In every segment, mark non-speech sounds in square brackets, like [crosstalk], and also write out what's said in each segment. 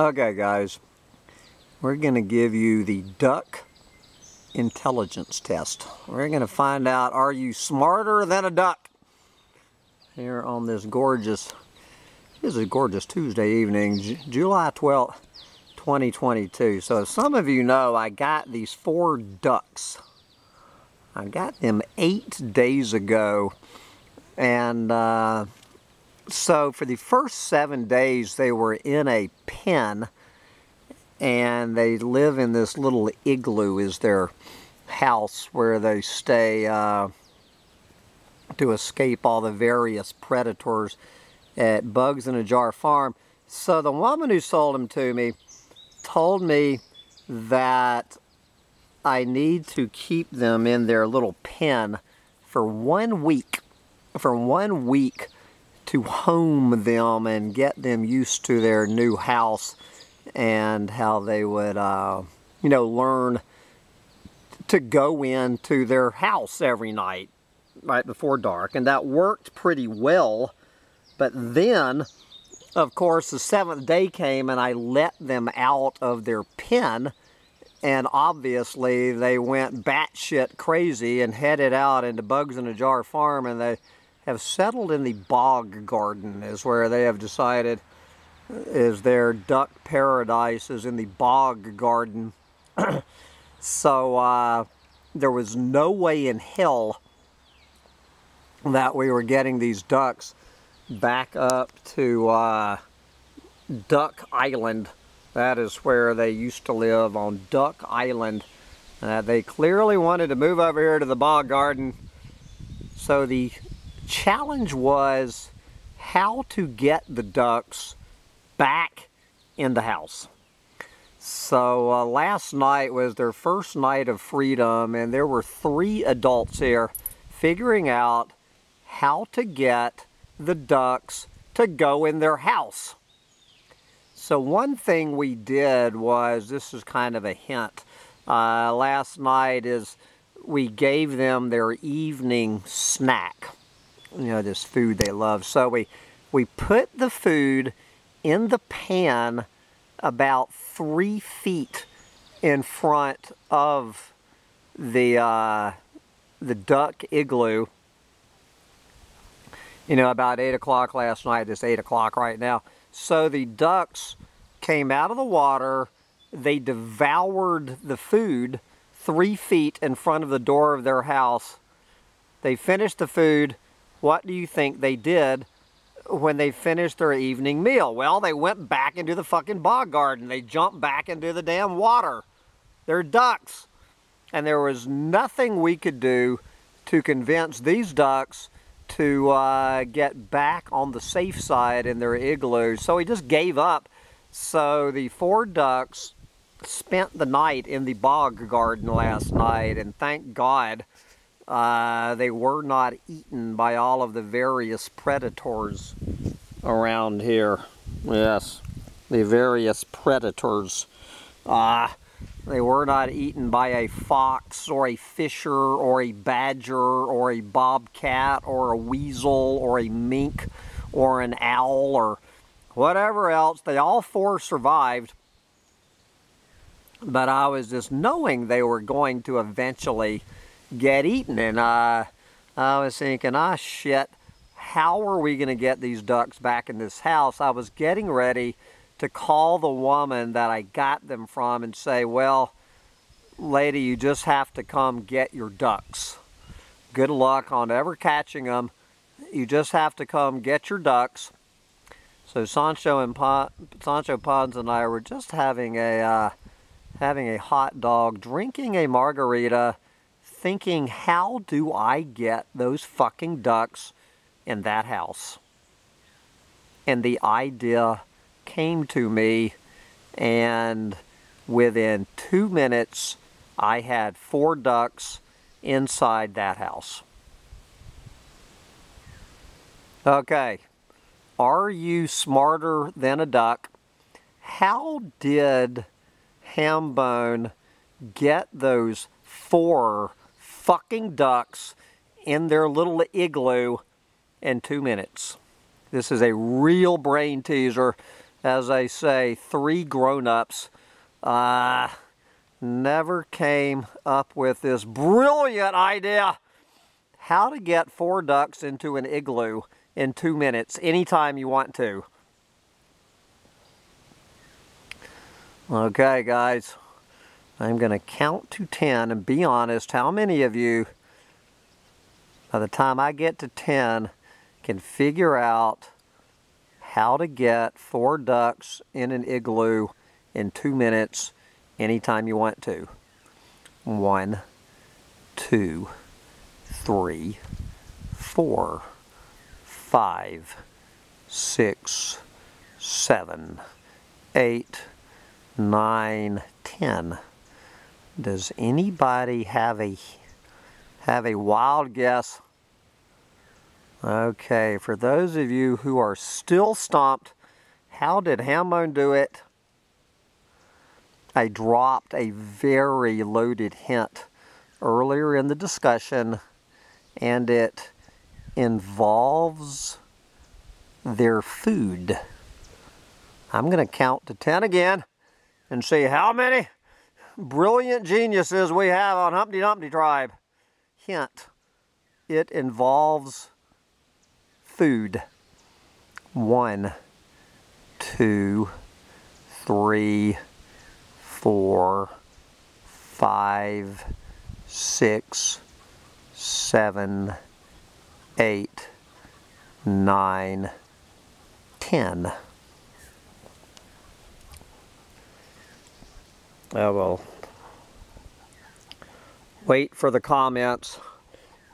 Okay guys, we're going to give you the duck intelligence test. We're going to find out are you smarter than a duck? Here on this gorgeous, this is a gorgeous Tuesday evening, J July 12th, 2022. So some of you know, I got these four ducks. I got them eight days ago and uh, so for the first seven days they were in a pen and they live in this little igloo is their house where they stay uh, to escape all the various predators at Bugs in a Jar Farm. So the woman who sold them to me told me that I need to keep them in their little pen for one week. For one week to home them and get them used to their new house and how they would, uh, you know, learn to go into their house every night right before dark. And that worked pretty well. But then, of course, the seventh day came and I let them out of their pen. And obviously, they went batshit crazy and headed out into Bugs in a Jar Farm and they have settled in the bog garden is where they have decided is their duck paradise is in the bog garden. [clears throat] so uh, there was no way in hell that we were getting these ducks back up to uh, Duck Island. That is where they used to live on Duck Island. Uh, they clearly wanted to move over here to the bog garden. So the challenge was how to get the ducks back in the house. So uh, last night was their first night of freedom and there were three adults here figuring out how to get the ducks to go in their house. So one thing we did was, this is kind of a hint, uh, last night is we gave them their evening snack you know, this food they love. So we, we put the food in the pan about three feet in front of the, uh, the duck igloo. You know, about 8 o'clock last night, it's 8 o'clock right now. So the ducks came out of the water, they devoured the food three feet in front of the door of their house. They finished the food, what do you think they did when they finished their evening meal? Well, they went back into the fucking bog garden. They jumped back into the damn water. They're ducks. And there was nothing we could do to convince these ducks to uh, get back on the safe side in their igloo. So we just gave up. So the four ducks spent the night in the bog garden last night, and thank God uh, they were not eaten by all of the various predators around here. Yes, the various predators. Uh, they were not eaten by a fox or a fisher or a badger or a bobcat or a weasel or a mink or an owl or whatever else. They all four survived. But I was just knowing they were going to eventually get eaten. And I, I was thinking, ah, shit, how are we going to get these ducks back in this house? I was getting ready to call the woman that I got them from and say, well, lady, you just have to come get your ducks. Good luck on ever catching them. You just have to come get your ducks. So Sancho and pa Sancho Pons and I were just having a uh, having a hot dog, drinking a margarita, thinking, how do I get those fucking ducks in that house? And the idea came to me, and within two minutes, I had four ducks inside that house. Okay, are you smarter than a duck? How did Hambone get those four fucking ducks in their little igloo in two minutes. This is a real brain teaser. as they say, three grown-ups uh, never came up with this brilliant idea how to get four ducks into an igloo in two minutes anytime you want to. Okay guys, I'm going to count to 10 and be honest, how many of you, by the time I get to 10, can figure out how to get four ducks in an igloo in two minutes anytime you want to. One, two, three, four, five, six, seven, eight, nine, ten. Does anybody have a have a wild guess? Okay, for those of you who are still stumped, how did Hambone do it? I dropped a very loaded hint earlier in the discussion and it involves their food. I'm going to count to 10 again and see how many brilliant geniuses we have on Humpty Dumpty Tribe. Hint, it involves food. One, two, three, four, five, six, seven, eight, nine, ten. I will wait for the comments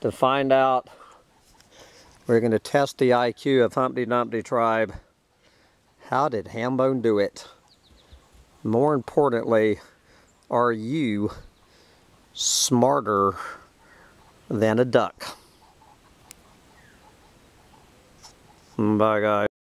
to find out. We're going to test the IQ of Humpty Dumpty Tribe. How did Hambone do it? More importantly, are you smarter than a duck? Bye guys.